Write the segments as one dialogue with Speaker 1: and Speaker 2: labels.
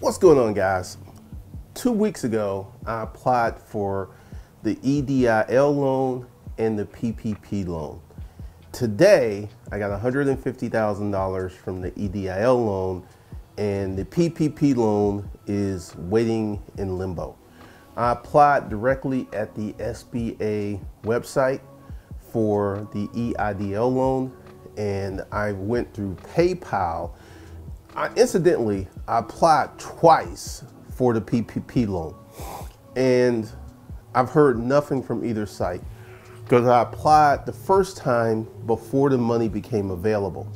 Speaker 1: What's going on, guys? Two weeks ago, I applied for the EDIL loan and the PPP loan. Today, I got $150,000 from the EDIL loan, and the PPP loan is waiting in limbo. I applied directly at the SBA website for the EIDL loan, and I went through PayPal I, incidentally, I applied twice for the PPP loan, and I've heard nothing from either site because I applied the first time before the money became available,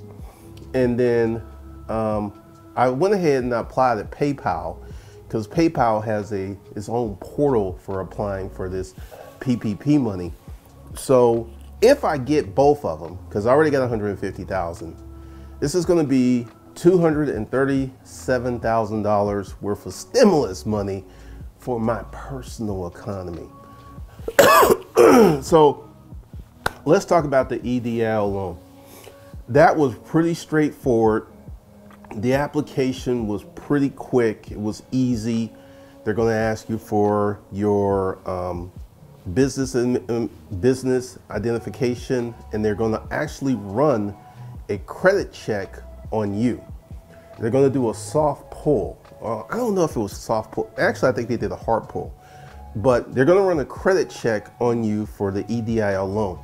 Speaker 1: and then um, I went ahead and I applied at PayPal because PayPal has a its own portal for applying for this PPP money. So if I get both of them, because I already got 150,000, this is going to be $237,000 worth of stimulus money for my personal economy. so let's talk about the EDL loan. That was pretty straightforward. The application was pretty quick, it was easy. They're going to ask you for your um, business and um, business identification, and they're going to actually run a credit check on you. They're going to do a soft pull. Uh, I don't know if it was soft pull. Actually, I think they did a hard pull. But they're going to run a credit check on you for the EIDL loan.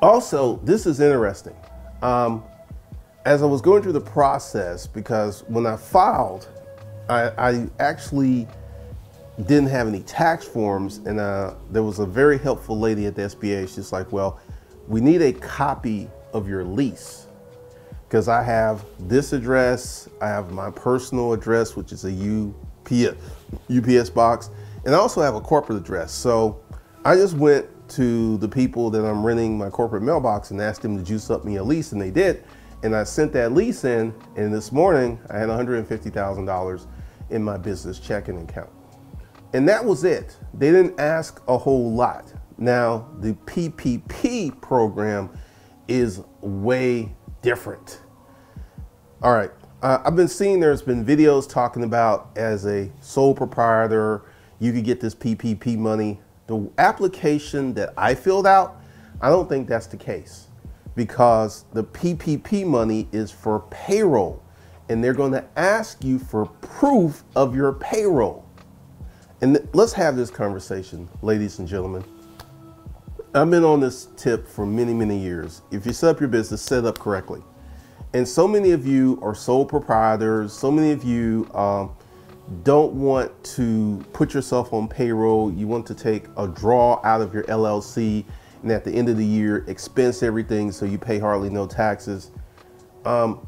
Speaker 1: Also, this is interesting. Um, as I was going through the process, because when I filed, I, I actually didn't have any tax forms, and uh, there was a very helpful lady at the SBA. She's like, "Well, we need a copy of your lease." Because I have this address, I have my personal address, which is a UPS, UPS box, and I also have a corporate address. So I just went to the people that I'm renting my corporate mailbox and asked them to juice up me a lease, and they did. And I sent that lease in, and this morning I had $150,000 in my business checking account. And that was it. They didn't ask a whole lot. Now, the PPP program is way different. All right. Uh, I've been seeing there's been videos talking about as a sole proprietor, you could get this PPP money. The application that I filled out, I don't think that's the case because the PPP money is for payroll and they're going to ask you for proof of your payroll. And let's have this conversation, ladies and gentlemen. I've been on this tip for many, many years. If you set up your business, set up correctly. And so many of you are sole proprietors. So many of you um, don't want to put yourself on payroll. You want to take a draw out of your LLC and at the end of the year expense everything so you pay hardly no taxes. Um,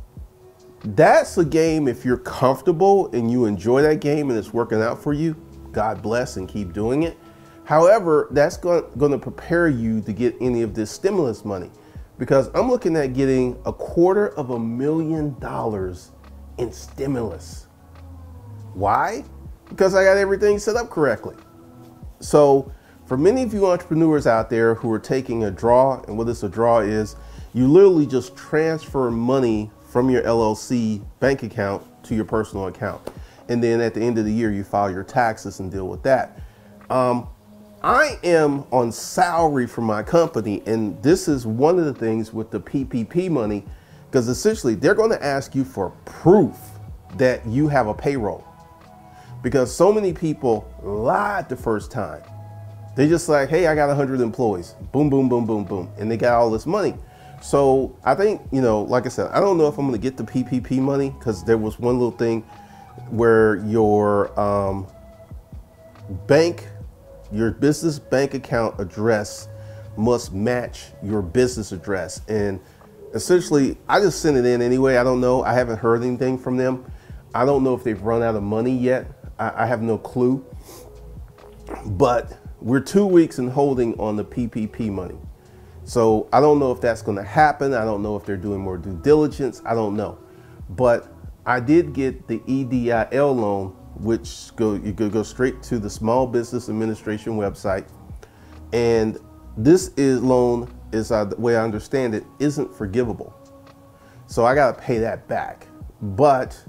Speaker 1: that's a game if you're comfortable and you enjoy that game and it's working out for you. God bless and keep doing it. However, that's going to prepare you to get any of this stimulus money because I'm looking at getting a quarter of a million dollars in stimulus. Why? Because I got everything set up correctly. So, for many of you entrepreneurs out there who are taking a draw, and what this a draw is, you literally just transfer money from your LLC bank account to your personal account. And then at the end of the year, you file your taxes and deal with that. Um, I am on salary for my company, and this is one of the things with the PPP money, because essentially they're going to ask you for proof that you have a payroll. Because so many people lied the first time. They just like, hey, I got 100 employees. Boom, boom, boom, boom, boom. And they got all this money. So I think, you know, like I said, I don't know if I'm going to get the PPP money because there was one little thing where your um, bank your business bank account address must match your business address. And essentially, I just sent it in anyway. I don't know. I haven't heard anything from them. I don't know if they've run out of money yet. I, I have no clue. But we're two weeks in holding on the PPP money. So I don't know if that's going to happen. I don't know if they're doing more due diligence. I don't know. But I did get the EDIL loan which go you could go straight to the Small Business Administration website, and this is loan is uh, the way I understand it isn't forgivable, so I got to pay that back. But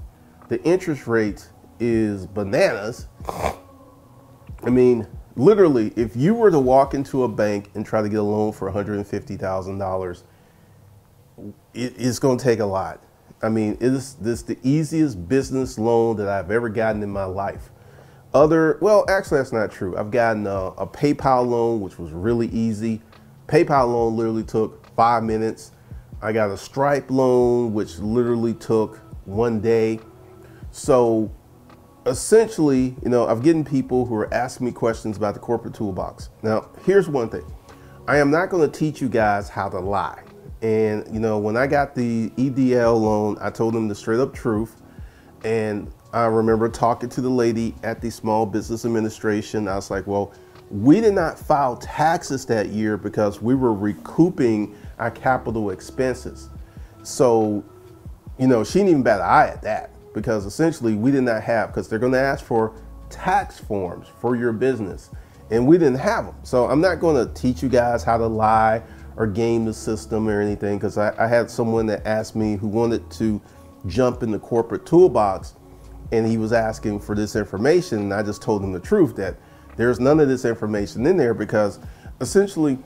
Speaker 1: the interest rate is bananas. I mean, literally, if you were to walk into a bank and try to get a loan for $150,000, it's going to take a lot. I mean, it is this the easiest business loan that I've ever gotten in my life. Other, well, actually, that's not true. I've gotten a, a PayPal loan, which was really easy. PayPal loan literally took five minutes. I got a Stripe loan, which literally took one day. So essentially, you know, I've getting people who are asking me questions about the corporate toolbox. Now, here's one thing. I am not going to teach you guys how to lie. And, you know, when I got the EDL loan, I told them the straight up truth. And I remember talking to the lady at the Small Business Administration. I was like, well, we did not file taxes that year because we were recouping our capital expenses. So, you know, she didn't even bat an eye at that because essentially we did not have, because they're going to ask for tax forms for your business. And we didn't have them. So I'm not going to teach you guys how to lie or game the system or anything because I, I, had someone that asked me who wanted to jump in the corporate toolbox and he was asking for this information and I just told him the truth that there's none of this information in there because essentially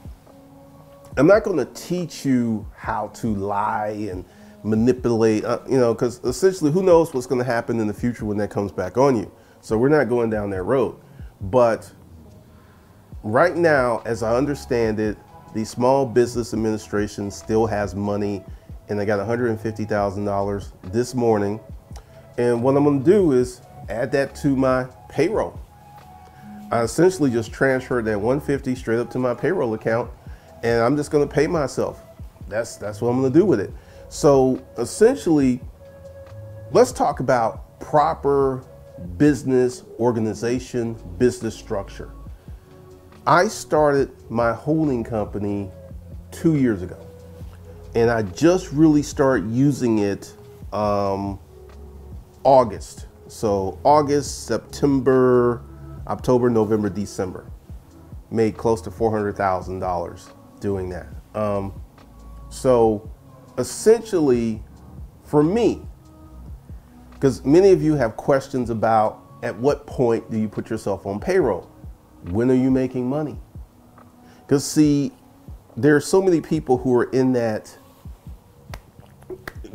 Speaker 1: I'm not going to teach you how to lie and manipulate, uh, you know, because essentially who knows what's going to happen in the future when that comes back on you. So we're not going down that road. But right now, as I understand it, the Small Business Administration still has money, and I got $150,000 this morning. And what I'm to do is add that to my payroll. I essentially just transferred that 150 straight up to my payroll account, and I'm just going to pay myself. That's that's what I'm to do with it. So essentially, let's talk about proper business organization, business structure. I started my holding company two years ago, and I just really started using it um, August. So August, September, October, November, December. Made close to four hundred thousand dollars doing that. Um, so essentially, for me, because many of you have questions about at what point do you put yourself on payroll? When are you making money? Because, see, there are so many people who are in that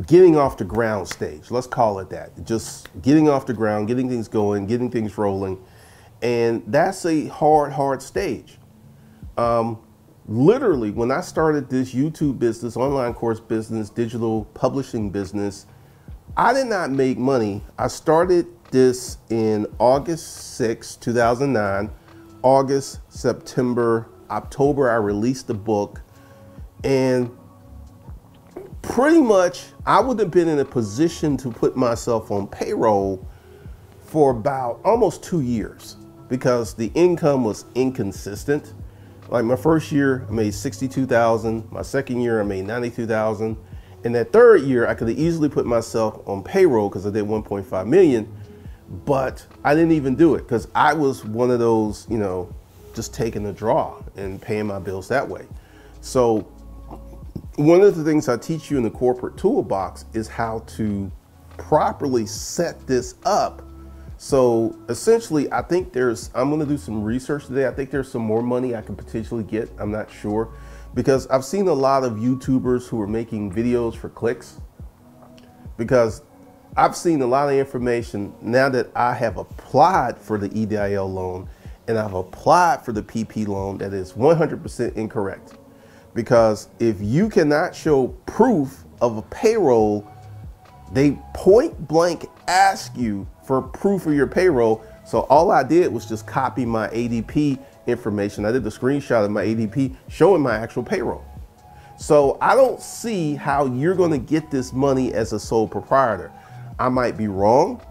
Speaker 1: getting off the ground stage. Let's call it that. Just getting off the ground, getting things going, getting things rolling. And that's a hard, hard stage. Um, literally, when I started this YouTube business, online course business, digital publishing business, I did not make money. I started this in August 6, 2009. August, September, October, I released the book. And pretty much, I would have been in a position to put myself on payroll for about almost two years because the income was inconsistent. Like my first year, I made 62,000. My second year, I made 92,000. And that third year, I could have easily put myself on payroll because I did 1.5 million but I didn't even do it because I was one of those, you know, just taking a draw and paying my bills that way. So, one of the things I teach you in the corporate toolbox is how to properly set this up. So, essentially, I think there's, I'm going to do some research today. I think there's some more money I can potentially get. I'm not sure because I've seen a lot of YouTubers who are making videos for clicks because I've seen a lot of information now that I have applied for the EDIL loan and I've applied for the PP loan that is 100% incorrect. Because if you cannot show proof of a payroll, they point blank ask you for proof of your payroll. So all I did was just copy my ADP information. I did the screenshot of my ADP showing my actual payroll. So I don't see how you're going to get this money as a sole proprietor. I might be wrong.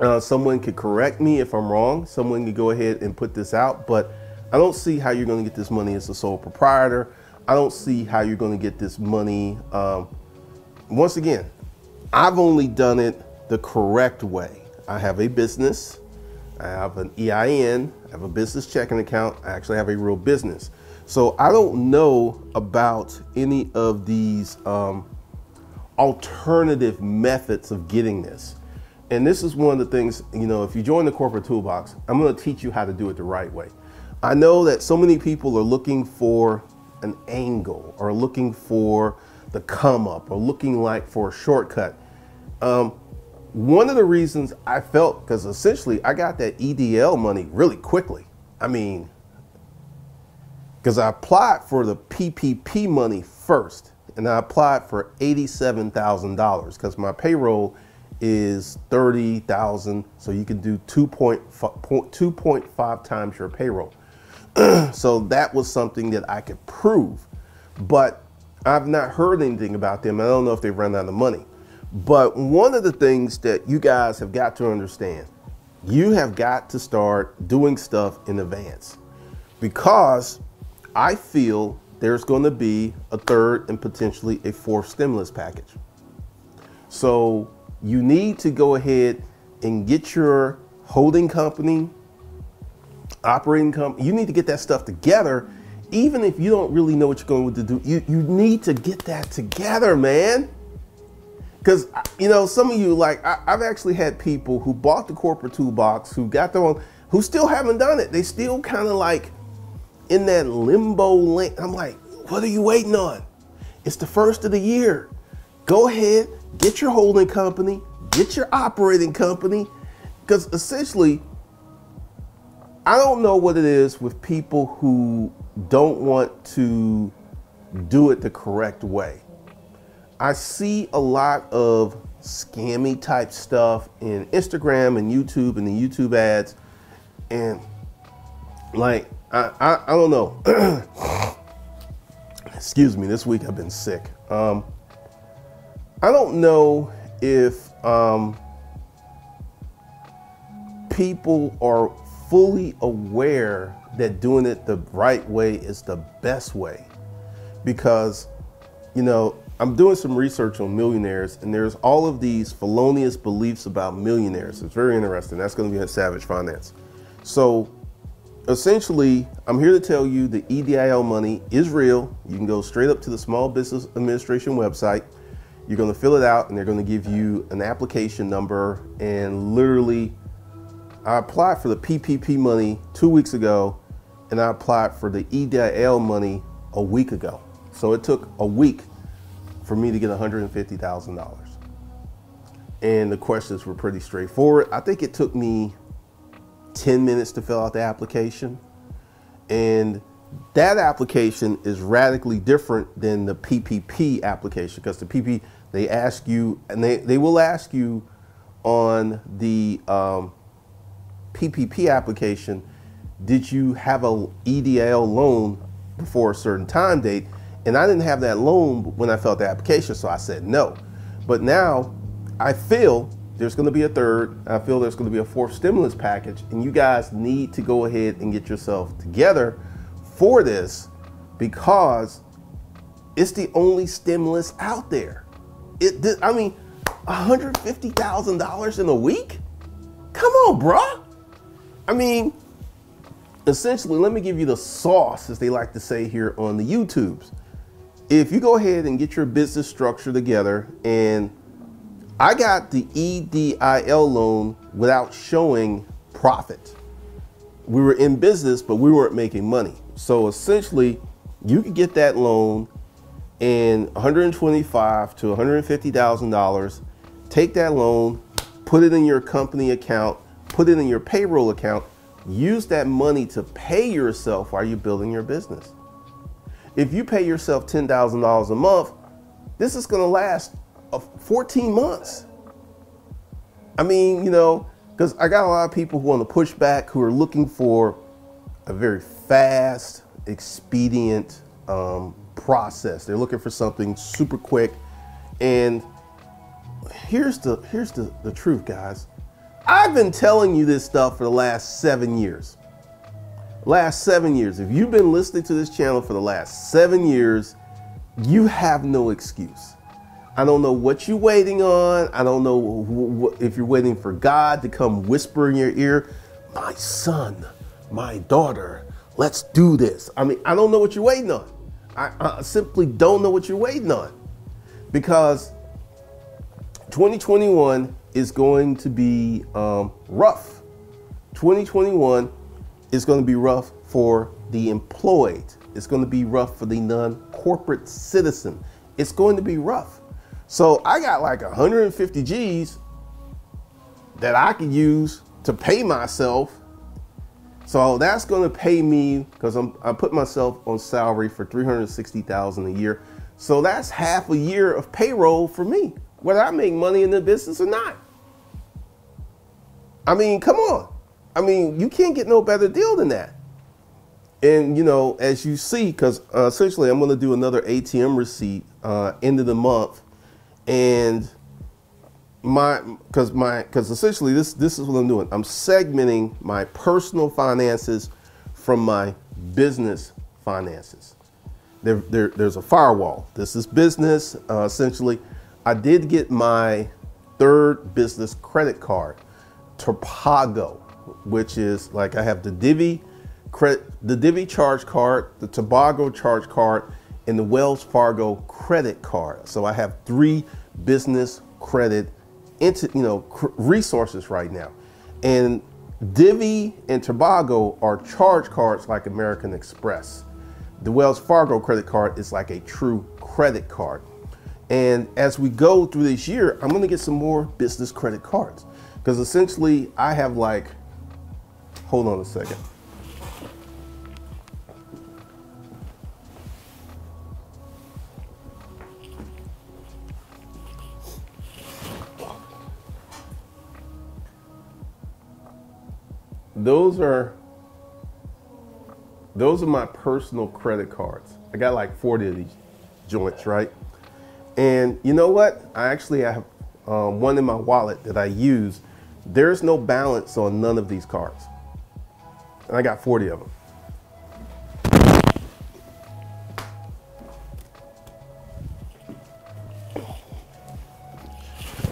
Speaker 1: Uh, someone could correct me if I'm wrong. Someone could go ahead and put this out, but I don't see how you're going to get this money as a sole proprietor. I don't see how you're going to get this money. Um, once again, I've only done it the correct way. I have a business, I have an EIN, I have a business checking account, I actually have a real business. So I don't know about any of these um, alternative methods of getting this. and this is one of the things, you know, if you join the corporate toolbox, I'm going to teach you how to do it the right way. I know that so many people are looking for an angle or looking for the come up or looking like for a shortcut. Um, one of the reasons I felt, because essentially I got that EDL money really quickly. I mean, because I applied for the PPP money first, and I applied for $87,000 because my payroll is 30,000, so you can do 2.5 times your payroll. so that was something that I could prove, but I've not heard anything about them. I don't know if they've run out of money. But one of the things that you guys have got to understand, you have got to start doing stuff in advance because I feel there's going to be a third and potentially a fourth stimulus package. So you need to go ahead and get your holding company, operating company, you need to get that stuff together. Even if you don't really know what you're going to do, you, you need to get that together, man. Because, you know, some of you, like, I, have actually had people who bought the corporate toolbox, who got their own, who still haven't done it. They still kind of like in that limbo lane. I'm like, what are you waiting on? It's the first of the year. Go ahead, get your holding company, get your operating company. Because essentially, I don't know what it is with people who don't want to do it the correct way. I see a lot of scammy type stuff in Instagram and YouTube and the YouTube ads. And like, I, I, I don't know. Excuse me, this week I've been sick. Um, I don't know if um, people are fully aware that doing it the right way is the best way. Because, you know, I'm doing some research on millionaires, and there's all of these felonious beliefs about millionaires. It's very interesting. That's going to be in Savage Finance. So, essentially, I'm here to tell you the EIDL money is real. You can go straight up to the Small Business Administration website. You're going to fill it out, and they're going to give you an application number. And literally, I applied for the PPP money two weeks ago, and I applied for the EIDL money a week ago. So it took a week for me to get $150,000. And the questions were pretty straightforward. I think it took me 10 minutes to fill out the application. And that application is radically different than the PPP application because the PP, they ask you, and they, they will ask you on the um, PPP application, did you have a EDL loan before a certain time date? And I didn't have that loan when I filled the application, so I said no. But now I feel there's going to be a third. I feel there's going to be a fourth stimulus package, and you guys need to go ahead and get yourself together for this because it's the only stimulus out there. It, I mean, $150,000 in a week? Come on, bruh. I mean, essentially, let me give you the sauce, as they like to say here on the YouTubes if you go ahead and get your business structure together and I got the EDIL loan without showing profit. We were in business, but we weren't making money. So essentially, you could get that loan in 125 to 150 thousand dollars. Take that loan, put it in your company account, put it in your payroll account. Use that money to pay yourself while you're building your business. If you pay yourself $10,000 a month, this is going to last uh, 14 months. I mean, you know, because I got a lot of people who want to push back who are looking for a very fast, expedient um, process. They're looking for something super quick. And here's the here's the, the truth, guys. I've been telling you this stuff for the last seven years last seven years, if you've been listening to this channel for the last seven years, you have no excuse. I don't know what you're waiting on. I don't know if you're waiting for God to come whisper in your ear, my son, my daughter, let's do this. I mean, I don't know what you're waiting on. I, I simply don't know what you're waiting on because 2021 is going to be um, rough. 2021 is going to be rough for the employed. It's going to be rough for the non-corporate citizen. It's going to be rough. So I got like 150 G's that I can use to pay myself. So that's to pay me because I'm I put myself on salary for 360,000 a year. So that's half a year of payroll for me, whether I make money in the business or not. I mean, come on. I mean, you can't get no better deal than that. And you know, as you see, because uh, essentially I'm to do another ATM receipt uh, end of the month, and my because my because essentially this this is what I'm doing. I'm segmenting my personal finances from my business finances. There, there there's a firewall. This is business. Uh, essentially, I did get my third business credit card, Topago, which is like I have the Divvy credit, the Divvy charge card, the Tobago charge card, and the Wells Fargo credit card. So I have three business credit into you know resources right now, and Divvy and Tobago are charge cards like American Express. The Wells Fargo credit card is like a true credit card. And as we go through this year, I'm going to get some more business credit cards because essentially I have like, hold on a second. Those are those are my personal credit cards. I got like 40 of these joints, right? And you know what? I actually have um, one in my wallet that I use. There's no balance on none of these cards. And I got 40 of them.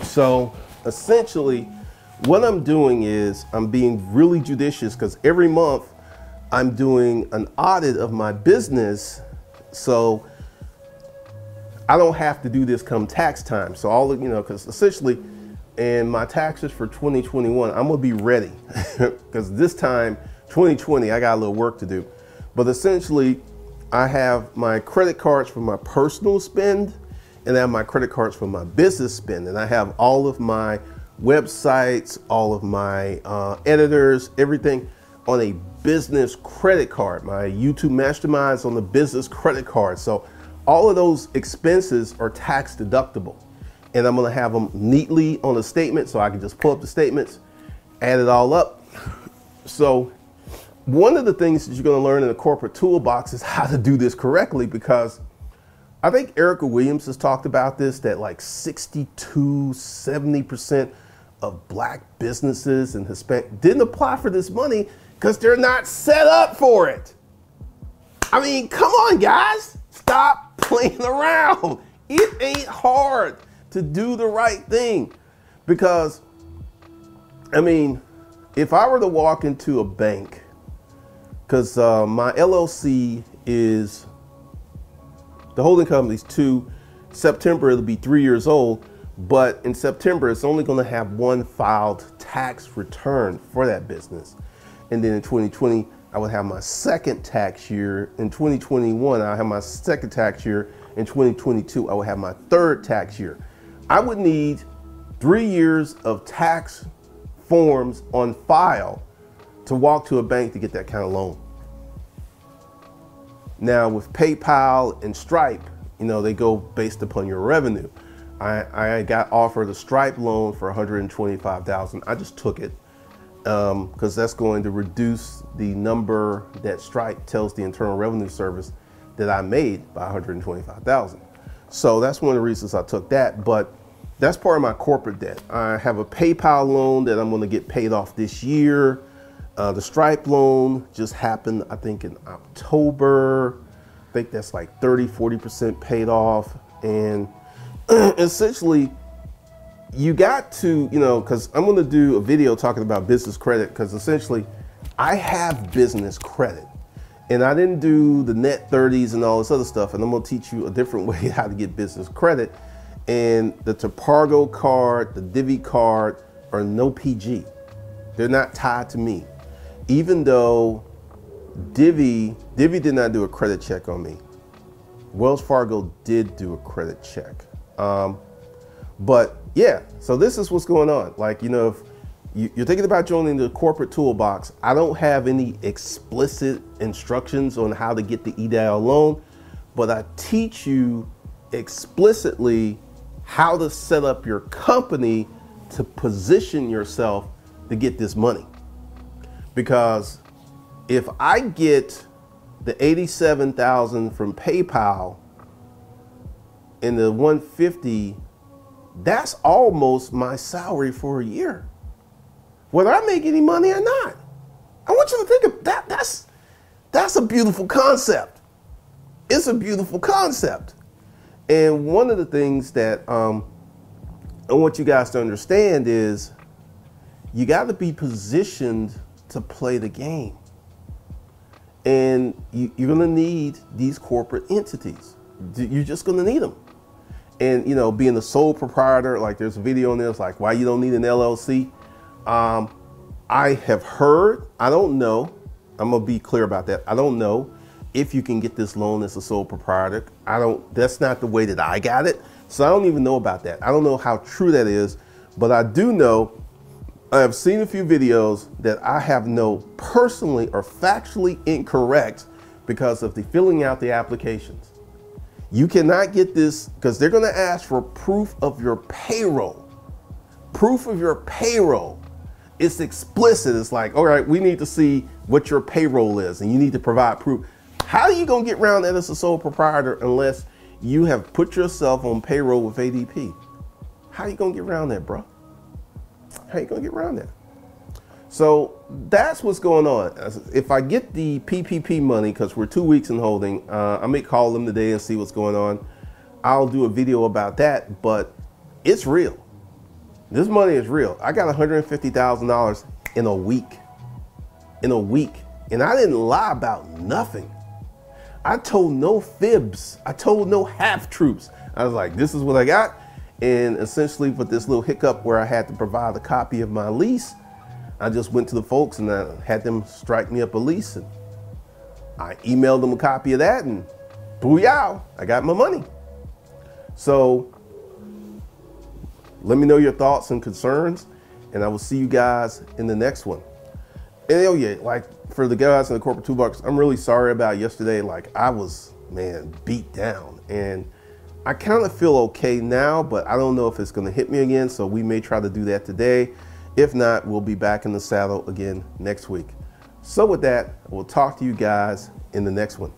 Speaker 1: So essentially, what I'm doing is I'm being really judicious because every month I'm doing an audit of my business. So I don't have to do this come tax time. So all you know, because essentially in my taxes for 2021, I'm gonna be ready because this time 2020, I got a little work to do. But essentially, I have my credit cards for my personal spend and I have my credit cards for my business spend. And I have all of my websites, all of my uh, editors, everything on a business credit card. My YouTube masterminds on the business credit card. So all of those expenses are tax deductible. And I'm gonna have them neatly on a statement so I can just pull up the statements, add it all up. So one of the things that you're gonna learn in the corporate toolbox is how to do this correctly because I think Erica Williams has talked about this, that like 62, 70% of black businesses and Hispanic didn't apply for this money because they're not set up for it. I mean, come on, guys. Stop playing around. It ain't hard to do the right thing because, I mean, if I were to walk into a bank, because uh, my LLC is the holding company is two, September it'll be three years old. But in September, it's only going to have one filed tax return for that business. And then in 2020, I would have my second tax year. In 2021, I'll have my second tax year. In 2022, I will have my third tax year. I would need three years of tax forms on file to walk to a bank to get that kind of loan. Now with PayPal and Stripe, you know, they go based upon your revenue. I, I got offered a Stripe loan for 125,000. I just took it because um, that's going to reduce the number that Stripe tells the Internal Revenue Service that I made by 125,000. So that's one of the reasons I took that. But that's part of my corporate debt. I have a PayPal loan that I'm going to get paid off this year. Uh, the Stripe loan just happened, I think, in October. I think that's like 30, 40% paid off. And essentially, you got to, you know, because I'm going to do a video talking about business credit because essentially I have business credit. And I didn't do the net 30s and all this other stuff. And I'm going to teach you a different way how to get business credit. And the Topargo card, the Divvy card are no PG. They're not tied to me. Even though Divvy, Divvy did not do a credit check on me. Wells Fargo did do a credit check. Um, but yeah, so this is what's going on. Like, you know, if you're thinking about joining the corporate toolbox, I don't have any explicit instructions on how to get the EIDL loan, but I teach you explicitly how to set up your company to position yourself to get this money. Because if I get the 87,000 from PayPal and the 150, that's almost my salary for a year. Whether I make any money or not. I want you to think of that. That's that's a beautiful concept. It's a beautiful concept. And one of the things that um, I want you guys to understand is you got to be positioned to play the game. And you, are going to need these corporate entities. You're just going to need them. And, you know, being the sole proprietor, like there's a video on this, like why you don't need an LLC. Um, I have heard, I don't know, I'm to be clear about that. I don't know if you can get this loan as a sole proprietor. I don't, that's not the way that I got it. So I don't even know about that. I don't know how true that is, but I do know I have seen a few videos that I have no personally or factually incorrect because of the filling out the applications. You cannot get this because they're going to ask for proof of your payroll. Proof of your payroll. It's explicit. It's like, all right, we need to see what your payroll is and you need to provide proof. How are you going to get around that as a sole proprietor unless you have put yourself on payroll with ADP? How are you going to get around that, bro? How you gonna get around that? So that's what's going on. If I get the PPP money, because we're two weeks in holding, uh, I may call them today and see what's going on. I'll do a video about that, but it's real. This money is real. I got $150,000 in a week. In a week. And I didn't lie about nothing. I told no fibs. I told no half troops. I was like, this is what I got. And essentially, with this little hiccup where I had to provide a copy of my lease, I just went to the folks and I had them strike me up a lease. And I emailed them a copy of that, and booyah, I got my money. So let me know your thoughts and concerns, and I will see you guys in the next one. And oh yeah, like for the guys in the corporate toolbox, I'm really sorry about yesterday. Like I was, man, beat down. And I kind of feel okay now, but I don't know if it's to hit me again. So we may try to do that today. If not, we'll be back in the saddle again next week. So with that, we'll talk to you guys in the next one.